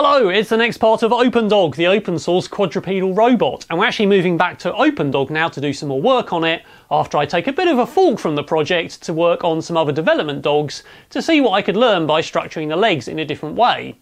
Hello, it's the next part of OpenDog, the open source quadrupedal robot, and we're actually moving back to OpenDog now to do some more work on it after I take a bit of a fork from the project to work on some other development dogs to see what I could learn by structuring the legs in a different way.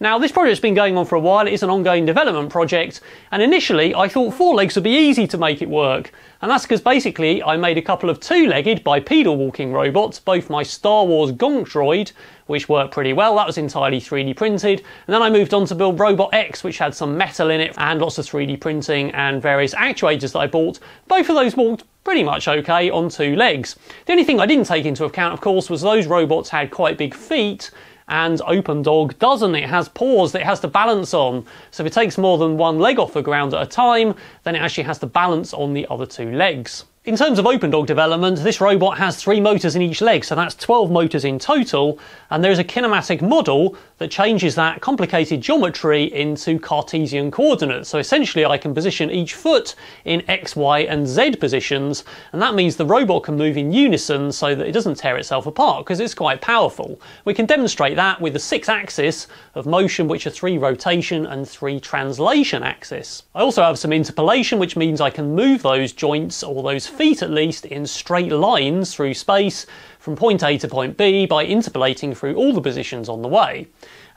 Now, this project's been going on for a while, it is an ongoing development project, and initially I thought four legs would be easy to make it work. And that's because basically I made a couple of two-legged bipedal walking robots, both my Star Wars Gonk droid, which worked pretty well, that was entirely 3D printed, and then I moved on to build Robot X, which had some metal in it, and lots of 3D printing and various actuators that I bought. Both of those walked pretty much okay on two legs. The only thing I didn't take into account, of course, was those robots had quite big feet, and Open Dog doesn't. It has paws that it has to balance on. So if it takes more than one leg off the ground at a time, then it actually has to balance on the other two legs. In terms of OpenDog development, this robot has three motors in each leg, so that's 12 motors in total, and there's a kinematic model that changes that complicated geometry into Cartesian coordinates. So essentially I can position each foot in X, Y and Z positions, and that means the robot can move in unison so that it doesn't tear itself apart, because it's quite powerful. We can demonstrate that with the six axis of motion, which are three rotation and three translation axis. I also have some interpolation, which means I can move those joints, or those feet at least in straight lines through space from point A to point B by interpolating through all the positions on the way.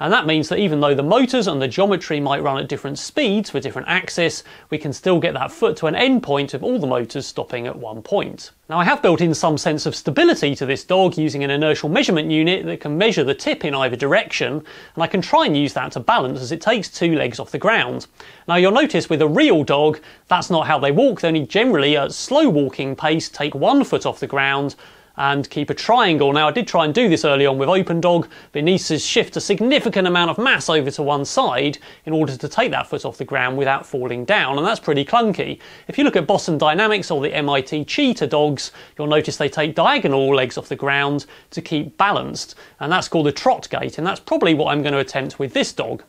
And that means that even though the motors and the geometry might run at different speeds for different axes, we can still get that foot to an end point of all the motors stopping at one point. Now I have built in some sense of stability to this dog using an inertial measurement unit that can measure the tip in either direction, and I can try and use that to balance as it takes two legs off the ground. Now you'll notice with a real dog, that's not how they walk, they only generally at slow walking pace take one foot off the ground and keep a triangle. Now I did try and do this early on with OpenDog, but it needs to shift a significant amount of mass over to one side in order to take that foot off the ground without falling down, and that's pretty clunky. If you look at Boston Dynamics or the MIT Cheetah dogs, you'll notice they take diagonal legs off the ground to keep balanced, and that's called a trot gait, and that's probably what I'm going to attempt with this dog.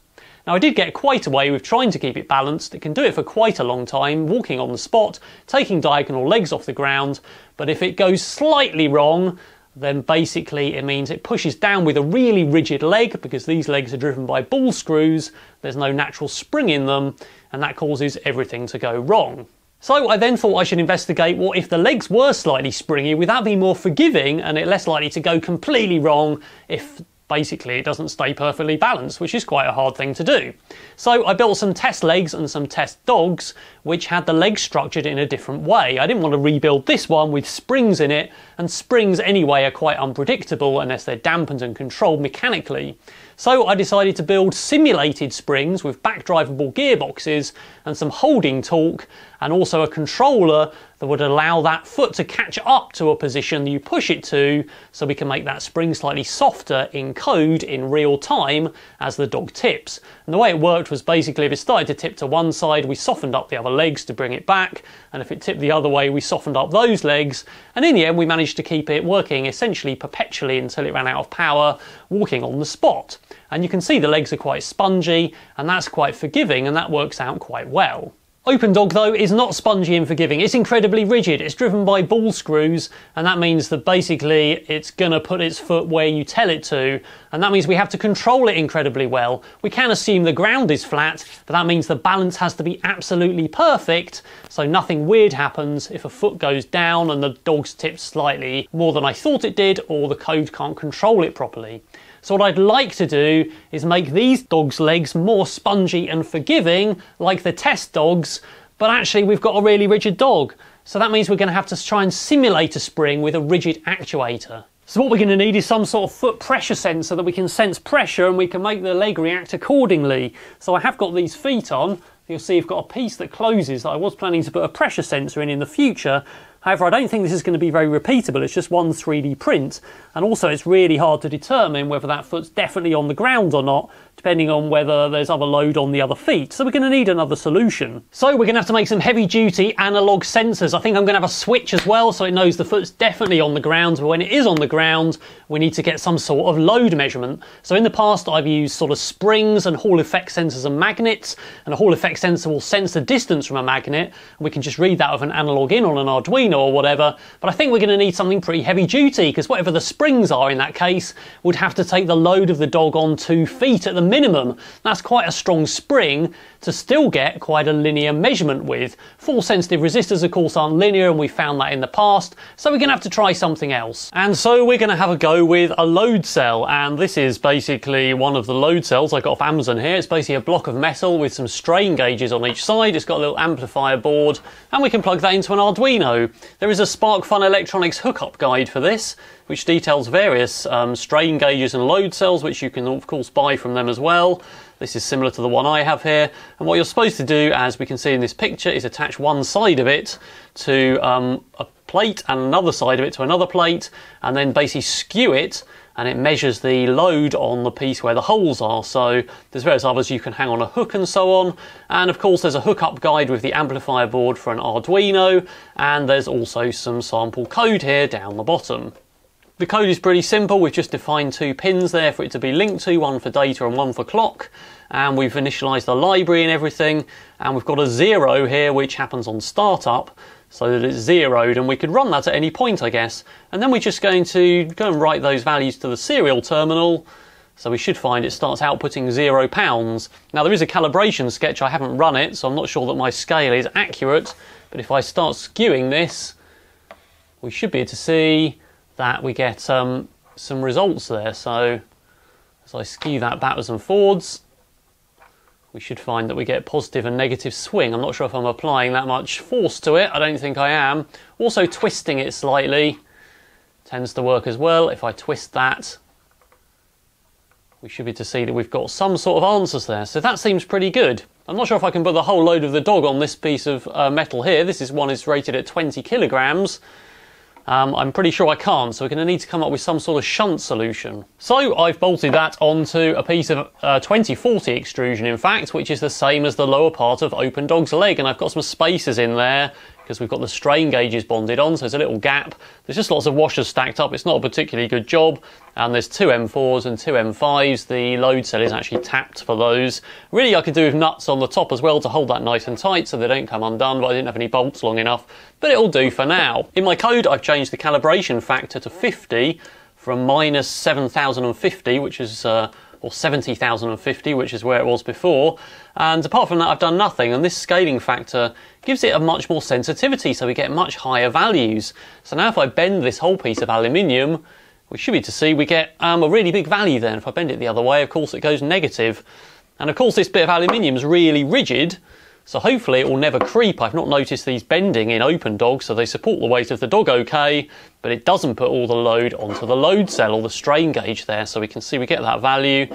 Now I did get quite away with trying to keep it balanced, it can do it for quite a long time, walking on the spot, taking diagonal legs off the ground, but if it goes slightly wrong, then basically it means it pushes down with a really rigid leg because these legs are driven by ball screws, there's no natural spring in them, and that causes everything to go wrong. So I then thought I should investigate what if the legs were slightly springy, would that be more forgiving and it less likely to go completely wrong if basically it doesn't stay perfectly balanced, which is quite a hard thing to do. So I built some test legs and some test dogs, which had the legs structured in a different way. I didn't want to rebuild this one with springs in it, and springs anyway are quite unpredictable unless they're dampened and controlled mechanically. So I decided to build simulated springs with backdrivable gearboxes and some holding torque and also a controller that would allow that foot to catch up to a position you push it to so we can make that spring slightly softer in code in real time as the dog tips. And the way it worked was basically if it started to tip to one side, we softened up the other legs to bring it back, and if it tipped the other way, we softened up those legs, and in the end we managed to keep it working essentially perpetually until it ran out of power, walking on the spot. And you can see the legs are quite spongy, and that's quite forgiving, and that works out quite well. OpenDog though is not spongy and forgiving. It's incredibly rigid. It's driven by ball screws and that means that basically it's gonna put its foot where you tell it to and that means we have to control it incredibly well. We can assume the ground is flat but that means the balance has to be absolutely perfect so nothing weird happens if a foot goes down and the dog's tipped slightly more than I thought it did or the code can't control it properly. So what I'd like to do is make these dogs' legs more spongy and forgiving, like the test dogs, but actually we've got a really rigid dog. So that means we're going to have to try and simulate a spring with a rigid actuator. So what we're going to need is some sort of foot pressure sensor that we can sense pressure and we can make the leg react accordingly. So I have got these feet on. You'll see I've got a piece that closes that I was planning to put a pressure sensor in in the future, However, I don't think this is going to be very repeatable. It's just one 3D print. And also it's really hard to determine whether that foot's definitely on the ground or not depending on whether there's other load on the other feet. So we're going to need another solution. So we're going to have to make some heavy duty analog sensors. I think I'm going to have a switch as well so it knows the foot's definitely on the ground, but when it is on the ground, we need to get some sort of load measurement. So in the past, I've used sort of springs and Hall effect sensors and magnets, and a Hall effect sensor will sense the distance from a magnet, and we can just read that with an analog in on an Arduino or whatever. But I think we're going to need something pretty heavy duty because whatever the springs are in that case would have to take the load of the dog on two feet at the the minimum, that's quite a strong spring to still get quite a linear measurement with. Force sensitive resistors, of course, aren't linear, and we found that in the past, so we're going to have to try something else. And so we're going to have a go with a load cell, and this is basically one of the load cells I got off Amazon here. It's basically a block of metal with some strain gauges on each side. It's got a little amplifier board, and we can plug that into an Arduino. There is a SparkFun Electronics hookup guide for this, which details various um, strain gauges and load cells, which you can of course buy from them as well. This is similar to the one I have here. And what you're supposed to do, as we can see in this picture, is attach one side of it to um, a plate and another side of it to another plate, and then basically skew it and it measures the load on the piece where the holes are. So there's various others you can hang on a hook and so on. And of course there's a hookup guide with the amplifier board for an Arduino and there's also some sample code here down the bottom. The code is pretty simple. We've just defined two pins there for it to be linked to, one for data and one for clock. And we've initialized the library and everything. And we've got a zero here, which happens on startup so that it's zeroed and we could run that at any point, I guess. And then we're just going to go and write those values to the serial terminal. So we should find it starts outputting zero pounds. Now there is a calibration sketch, I haven't run it, so I'm not sure that my scale is accurate. But if I start skewing this, we should be able to see that we get um, some results there. So as I skew that backwards and forwards, we should find that we get positive and negative swing. I'm not sure if I'm applying that much force to it. I don't think I am. Also twisting it slightly tends to work as well. If I twist that, we should be to see that we've got some sort of answers there. So that seems pretty good. I'm not sure if I can put the whole load of the dog on this piece of uh, metal here. This is one is rated at 20 kilograms. Um, I'm pretty sure I can't, so we're going to need to come up with some sort of shunt solution. So I've bolted that onto a piece of uh, 2040 extrusion, in fact, which is the same as the lower part of OpenDog's leg, and I've got some spacers in there because we've got the strain gauges bonded on, so there's a little gap. There's just lots of washers stacked up. It's not a particularly good job. And there's two M4s and two M5s. The load cell is actually tapped for those. Really, I could do with nuts on the top as well to hold that nice and tight so they don't come undone, but I didn't have any bolts long enough. But it'll do for now. In my code, I've changed the calibration factor to 50 from minus 7050, which is uh, or 70,050, which is where it was before. And apart from that, I've done nothing. And this scaling factor gives it a much more sensitivity, so we get much higher values. So now if I bend this whole piece of aluminium, we should be to see we get um, a really big value then. If I bend it the other way, of course, it goes negative. And of course, this bit of aluminium is really rigid, so hopefully it will never creep. I've not noticed these bending in OpenDog, so they support the weight of the dog okay, but it doesn't put all the load onto the load cell or the strain gauge there, so we can see we get that value.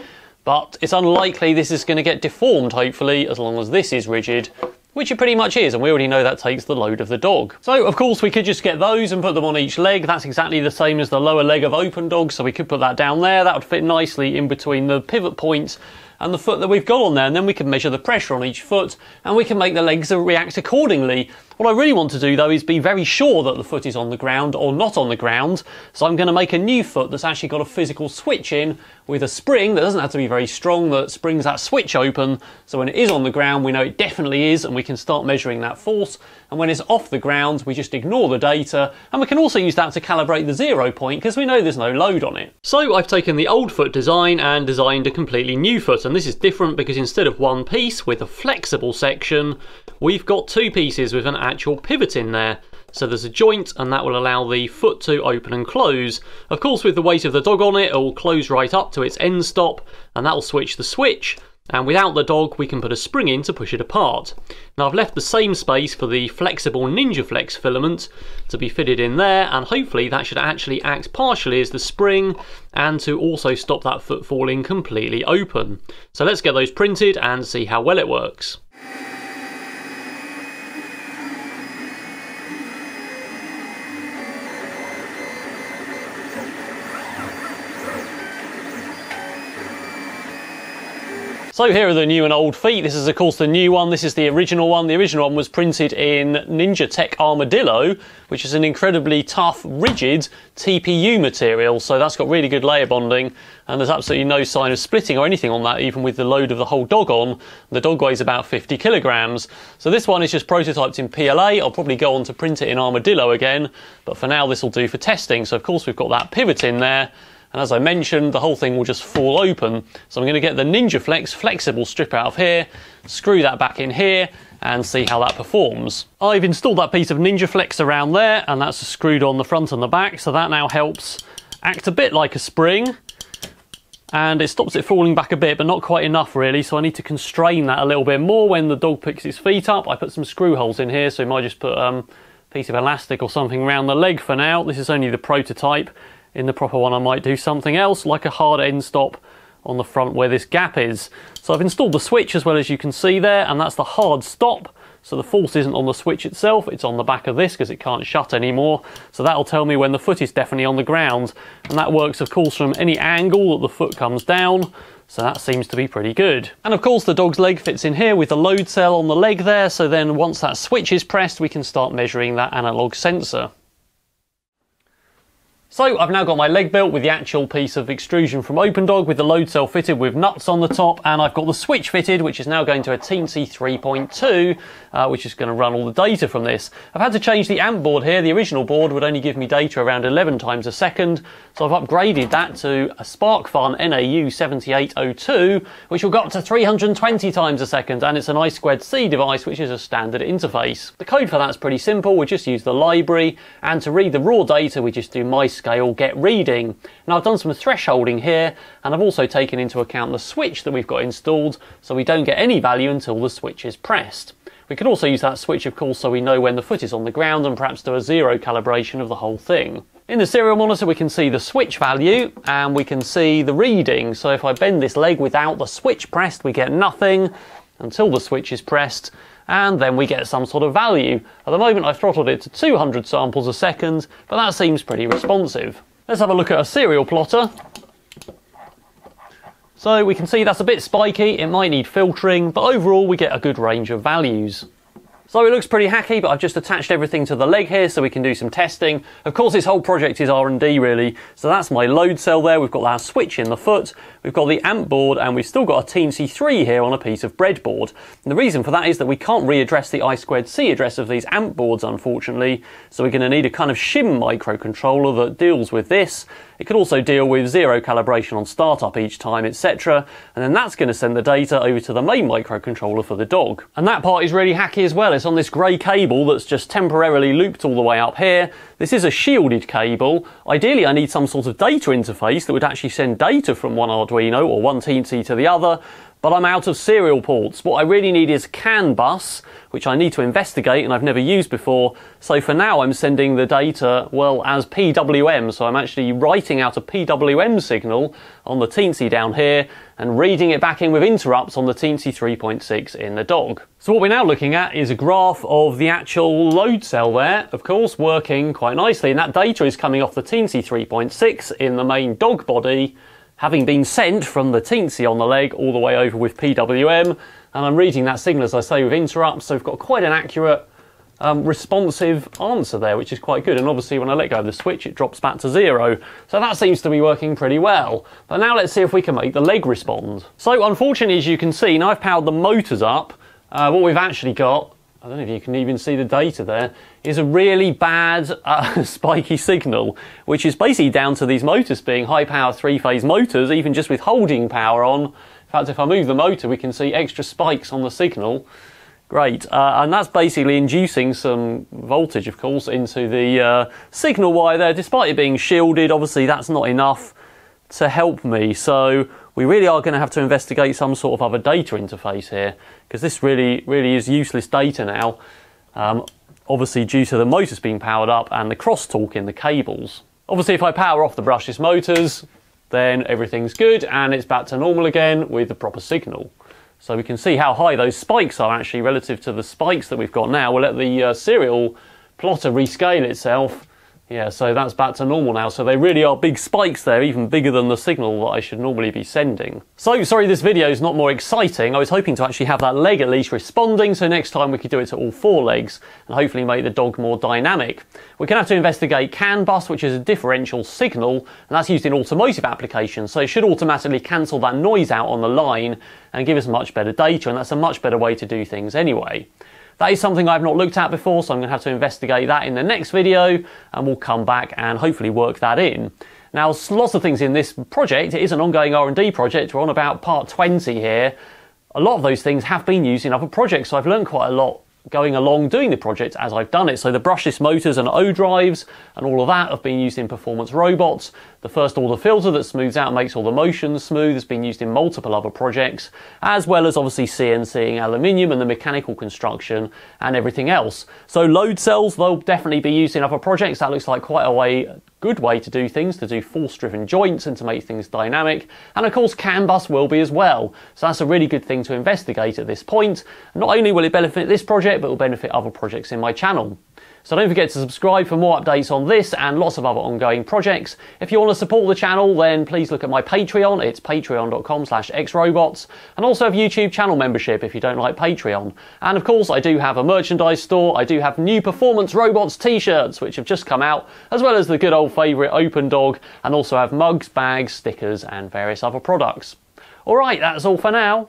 But it's unlikely this is going to get deformed, hopefully, as long as this is rigid, which it pretty much is, and we already know that takes the load of the dog. So, of course, we could just get those and put them on each leg. That's exactly the same as the lower leg of OpenDog, so we could put that down there. That would fit nicely in between the pivot points and the foot that we've got on there, and then we can measure the pressure on each foot, and we can make the legs react accordingly. What I really want to do though is be very sure that the foot is on the ground or not on the ground. So I'm going to make a new foot that's actually got a physical switch in with a spring that doesn't have to be very strong that springs that switch open. So when it is on the ground, we know it definitely is and we can start measuring that force. And when it's off the ground, we just ignore the data. And we can also use that to calibrate the zero point because we know there's no load on it. So I've taken the old foot design and designed a completely new foot. And this is different because instead of one piece with a flexible section, we've got two pieces with an actual pivot in there. So there's a joint and that will allow the foot to open and close. Of course with the weight of the dog on it, it will close right up to its end stop and that will switch the switch. And without the dog, we can put a spring in to push it apart. Now I've left the same space for the flexible Ninja Flex filament to be fitted in there, and hopefully that should actually act partially as the spring and to also stop that foot falling completely open. So let's get those printed and see how well it works. So here are the new and old feet. This is of course the new one. This is the original one. The original one was printed in NinjaTek Armadillo, which is an incredibly tough, rigid TPU material. So that's got really good layer bonding and there's absolutely no sign of splitting or anything on that, even with the load of the whole dog on. The dog weighs about 50 kilograms. So this one is just prototyped in PLA. I'll probably go on to print it in Armadillo again, but for now this will do for testing. So of course we've got that pivot in there and as I mentioned, the whole thing will just fall open. So I'm going to get the Ninja Flex flexible strip out of here, screw that back in here, and see how that performs. I've installed that piece of Ninja Flex around there, and that's screwed on the front and the back, so that now helps act a bit like a spring and it stops it falling back a bit but not quite enough really. So I need to constrain that a little bit more. When the dog picks his feet up I put some screw holes in here. So I might just put um, a piece of elastic or something around the leg for now. This is only the prototype in the proper one I might do something else like a hard end stop on the front where this gap is so I've installed the switch as well as you can see there and that's the hard stop so the force isn't on the switch itself, it's on the back of this because it can't shut anymore. So that'll tell me when the foot is definitely on the ground. And that works of course from any angle that the foot comes down. So that seems to be pretty good. And of course the dog's leg fits in here with the load cell on the leg there. So then once that switch is pressed, we can start measuring that analog sensor. So I've now got my leg built with the actual piece of extrusion from OpenDog with the load cell fitted with nuts on the top and I've got the switch fitted which is now going to a Teensy 3.2 uh, which is going to run all the data from this. I've had to change the amp board here. The original board would only give me data around 11 times a second so I've upgraded that to a SparkFun NAU 7802 which will go up to 320 times a second and it's an I2C device which is a standard interface. The code for that's pretty simple. We just use the library and to read the raw data we just do my scale get reading. Now I've done some thresholding here and I've also taken into account the switch that we've got installed so we don't get any value until the switch is pressed. We can also use that switch of course so we know when the foot is on the ground and perhaps do a zero calibration of the whole thing. In the serial monitor we can see the switch value and we can see the reading. So if I bend this leg without the switch pressed we get nothing until the switch is pressed and then we get some sort of value. At the moment I've throttled it to 200 samples a second, but that seems pretty responsive. Let's have a look at a serial plotter. So we can see that's a bit spiky, it might need filtering, but overall we get a good range of values. So it looks pretty hacky, but I've just attached everything to the leg here so we can do some testing. Of course, this whole project is R&D really. So that's my load cell there. We've got that switch in the foot. We've got the amp board and we've still got a Teensy 3 here on a piece of breadboard. And the reason for that is that we can't readdress the I2C address of these amp boards, unfortunately. So we're going to need a kind of shim microcontroller that deals with this. It could also deal with zero calibration on startup each time, etc. And then that's going to send the data over to the main microcontroller for the dog. And that part is really hacky as well. It's on this grey cable that's just temporarily looped all the way up here. This is a shielded cable. Ideally, I need some sort of data interface that would actually send data from one Arduino or one Teensy to the other but I'm out of serial ports. What I really need is CAN bus, which I need to investigate and I've never used before. So for now, I'm sending the data, well, as PWM. So I'm actually writing out a PWM signal on the Teensy down here and reading it back in with interrupts on the Teensy 3.6 in the dog. So what we're now looking at is a graph of the actual load cell there, of course, working quite nicely. And that data is coming off the Teensy 3.6 in the main dog body having been sent from the teensy on the leg all the way over with PWM, and I'm reading that signal as I say with interrupts, so we've got quite an accurate um, responsive answer there, which is quite good. And obviously, when I let go of the switch, it drops back to zero. So that seems to be working pretty well. But now let's see if we can make the leg respond. So unfortunately, as you can see, now I've powered the motors up. Uh, what we've actually got I don't know if you can even see the data there, is a really bad uh, spiky signal, which is basically down to these motors being high power three phase motors, even just with holding power on. In fact, if I move the motor, we can see extra spikes on the signal. Great, uh, and that's basically inducing some voltage, of course, into the uh, signal wire there. Despite it being shielded, obviously that's not enough to help me. So we really are going to have to investigate some sort of other data interface here because this really, really is useless data now. Um, obviously due to the motors being powered up and the crosstalk in the cables. Obviously if I power off the brushless motors, then everything's good and it's back to normal again with the proper signal. So we can see how high those spikes are actually relative to the spikes that we've got now. We'll let the uh, serial plotter rescale itself yeah, so that's back to normal now. So they really are big spikes there, even bigger than the signal that I should normally be sending. So, sorry this video is not more exciting. I was hoping to actually have that leg at least responding, so next time we could do it to all four legs and hopefully make the dog more dynamic. We're going to have to investigate CAN bus, which is a differential signal, and that's used in automotive applications, so it should automatically cancel that noise out on the line and give us much better data, and that's a much better way to do things anyway. That is something I've not looked at before, so I'm going to have to investigate that in the next video, and we'll come back and hopefully work that in. Now, lots of things in this project. It is an ongoing R&D project. We're on about part 20 here. A lot of those things have been used in other projects, so I've learned quite a lot going along doing the project as I've done it. So the brushless motors and ODrives and all of that have been used in performance robots. The first order filter that smooths out and makes all the motions smooth has been used in multiple other projects, as well as obviously CNCing aluminium and the mechanical construction and everything else. So load cells, they'll definitely be used in other projects. That looks like quite a way good way to do things, to do force-driven joints and to make things dynamic. And of course, CAN bus will be as well. So that's a really good thing to investigate at this point. Not only will it benefit this project, but it will benefit other projects in my channel. So don't forget to subscribe for more updates on this and lots of other ongoing projects. If you want to support the channel, then please look at my Patreon. It's patreon.com slash xrobots. And also have YouTube channel membership if you don't like Patreon. And of course, I do have a merchandise store. I do have new Performance Robots t-shirts, which have just come out, as well as the good old favourite Open Dog, and also have mugs, bags, stickers, and various other products. Alright, that's all for now.